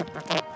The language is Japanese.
Okay.